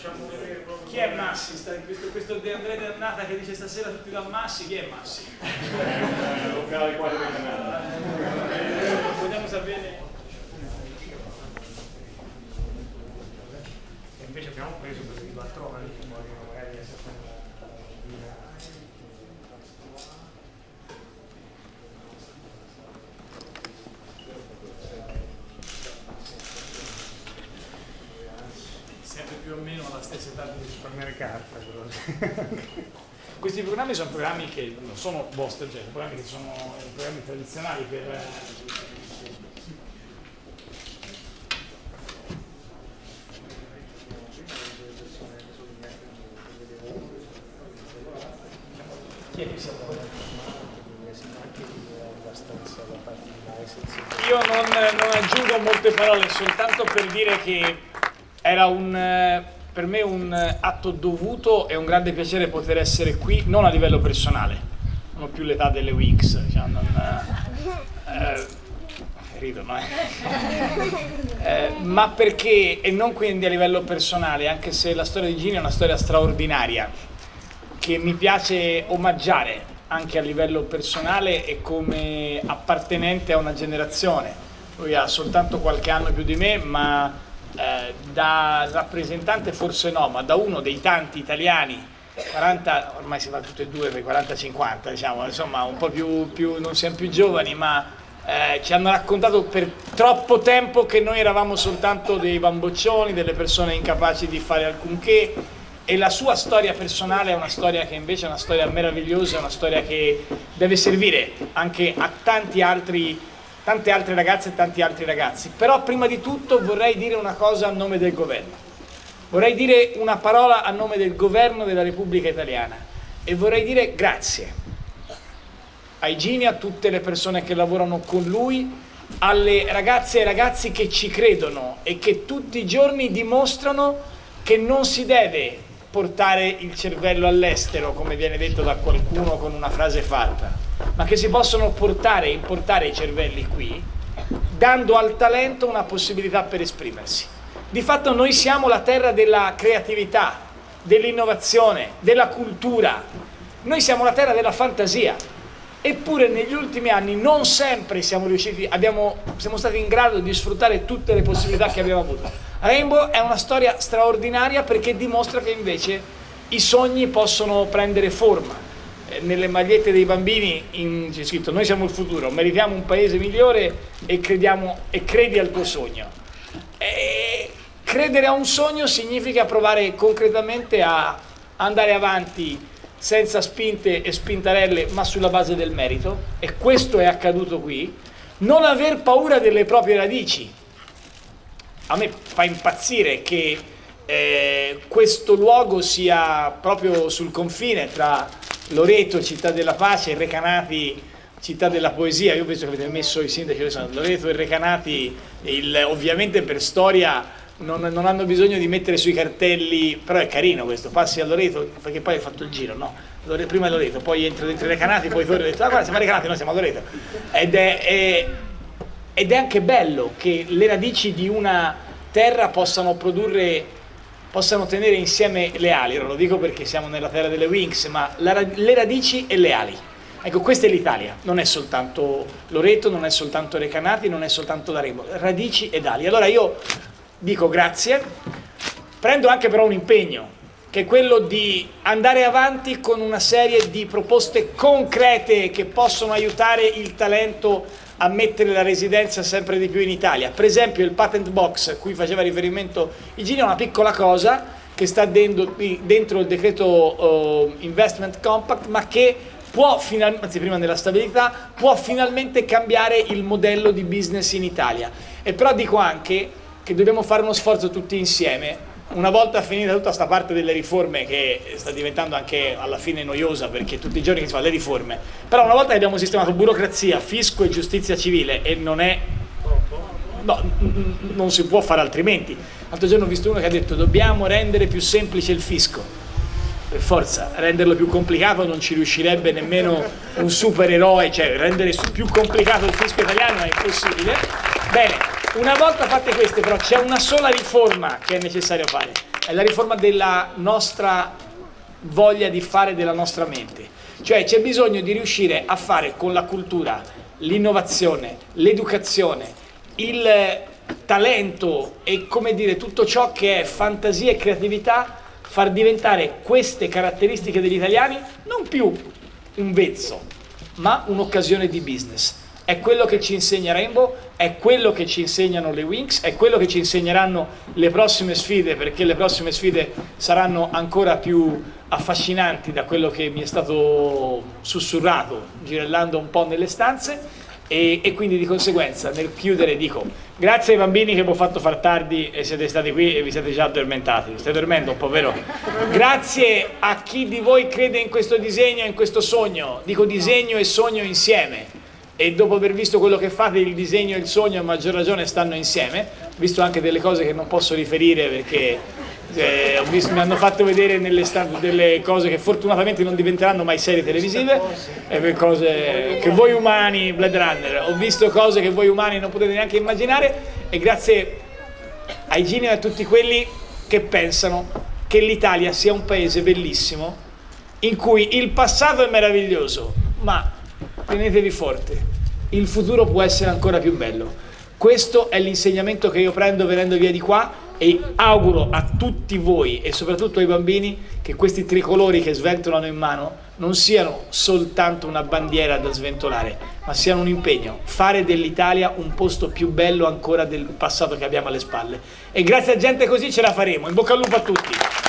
Facciamo vedere proprio. Chi è Massi? Sta in questo, questo De Andrea Dannata che dice stasera tutti da Massi, chi è Massi? Eh, locale qua del canale. Vogliamo sapere. E invece abbiamo preso quelli di quattro anni che vogliono magari essere una Sempre più o età di supermercato. Questi programmi sono programmi che non sono vostri, cioè sono programmi che sono programmi tradizionali per chi è che si Io non, non aggiungo molte parole, soltanto per dire che era un, eh, per me un atto dovuto e un grande piacere poter essere qui, non a livello personale, non ho più l'età delle Wix, cioè non, eh, eh, ridono, eh. Eh, ma perché, e non quindi a livello personale, anche se la storia di Gini è una storia straordinaria, che mi piace omaggiare anche a livello personale e come appartenente a una generazione. Lui ha soltanto qualche anno più di me, ma eh, da rappresentante forse no, ma da uno dei tanti italiani, 40, ormai si va tutti e due per 40-50, diciamo, insomma un po' più, più, non siamo più giovani, ma eh, ci hanno raccontato per troppo tempo che noi eravamo soltanto dei bamboccioni, delle persone incapaci di fare alcunché. E la sua storia personale è una storia che invece è una storia meravigliosa, è una storia che deve servire anche a tanti altri, tante altre ragazze e tanti altri ragazzi. Però prima di tutto vorrei dire una cosa a nome del governo. Vorrei dire una parola a nome del governo della Repubblica Italiana e vorrei dire grazie ai Gini, a tutte le persone che lavorano con lui, alle ragazze e ragazzi che ci credono e che tutti i giorni dimostrano che non si deve portare il cervello all'estero, come viene detto da qualcuno con una frase fatta, ma che si possono portare e importare i cervelli qui, dando al talento una possibilità per esprimersi. Di fatto noi siamo la terra della creatività, dell'innovazione, della cultura, noi siamo la terra della fantasia. Eppure negli ultimi anni non sempre siamo riusciti, abbiamo, siamo stati in grado di sfruttare tutte le possibilità che abbiamo avuto. Rainbow è una storia straordinaria perché dimostra che invece i sogni possono prendere forma. Eh, nelle magliette dei bambini in, c'è scritto noi siamo il futuro, meritiamo un paese migliore e, crediamo, e credi al tuo sogno. E credere a un sogno significa provare concretamente a andare avanti senza spinte e spintarelle, ma sulla base del merito, e questo è accaduto qui, non aver paura delle proprie radici. A me fa impazzire che eh, questo luogo sia proprio sul confine tra Loreto, città della pace, Recanati, città della poesia. Io penso che avete messo i sindaci, Loreto e Recanati, il, ovviamente per storia non, non, hanno bisogno di mettere sui cartelli, però è carino questo, passi a Loreto, perché poi hai fatto il giro, no? Prima è Loreto, poi entri dentro le canate, poi torni e detto, ah guarda siamo a Recanati, noi siamo a Loreto. Ed è, è, ed è anche bello che le radici di una terra possano produrre, possano tenere insieme le ali, Ora, lo dico perché siamo nella terra delle Wings, ma la, le radici e le ali. Ecco, questa è l'Italia, non è soltanto Loreto, non è soltanto Recanati, non è soltanto Daremo, radici ed ali. Allora io dico grazie, prendo anche però un impegno, che è quello di andare avanti con una serie di proposte concrete che possono aiutare il talento a mettere la residenza sempre di più in Italia. Per esempio il patent box a cui faceva riferimento Igini è una piccola cosa che sta dentro, dentro il decreto uh, investment compact ma che può finalmente, anzi prima della stabilità, può finalmente cambiare il modello di business in Italia. E però dico anche che dobbiamo fare uno sforzo tutti insieme. Una volta finita tutta questa parte delle riforme che sta diventando anche alla fine noiosa perché tutti i giorni si fa le riforme, però una volta che abbiamo sistemato burocrazia, fisco e giustizia civile e non è no, non si può fare altrimenti. L'altro giorno ho visto uno che ha detto dobbiamo rendere più semplice il fisco. Per forza, renderlo più complicato non ci riuscirebbe nemmeno un supereroe, cioè rendere più complicato il fisco italiano è impossibile. Bene, una volta fatte queste però c'è una sola riforma che è necessario fare, è la riforma della nostra voglia di fare della nostra mente. Cioè c'è bisogno di riuscire a fare con la cultura, l'innovazione, l'educazione, il talento e come dire tutto ciò che è fantasia e creatività, far diventare queste caratteristiche degli italiani non più un vezzo, ma un'occasione di business. È quello che ci insegna Rainbow, è quello che ci insegnano le Wings, è quello che ci insegneranno le prossime sfide, perché le prossime sfide saranno ancora più affascinanti da quello che mi è stato sussurrato girellando un po' nelle stanze. E, e, quindi di conseguenza nel chiudere dico grazie ai bambini che vi ho fatto far tardi e siete stati qui e vi siete già addormentati, state dormendo un po' vero? Grazie a chi di voi crede in questo disegno, in questo sogno, dico disegno e sogno insieme e dopo aver visto quello che fate il disegno e il sogno a maggior ragione stanno insieme, visto anche delle cose che non posso riferire perché eh, visto, mi hanno fatto vedere delle cose che fortunatamente non diventeranno mai serie televisive, e cose che voi umani, Blade Runner, ho visto cose che voi umani non potete neanche immaginare. E grazie ai Gini e a tutti quelli che pensano che l'Italia sia un paese bellissimo in cui il passato è meraviglioso, ma tenetevi forte, il futuro può essere ancora più bello. Questo è l'insegnamento che io prendo venendo via di qua e auguro a tutti voi e soprattutto ai bambini che questi tricolori che sventolano in mano non siano soltanto una bandiera da sventolare, ma siano un impegno, fare dell'Italia un posto più bello ancora del passato che abbiamo alle spalle. E grazie a gente così ce la faremo. In bocca al lupo a tutti.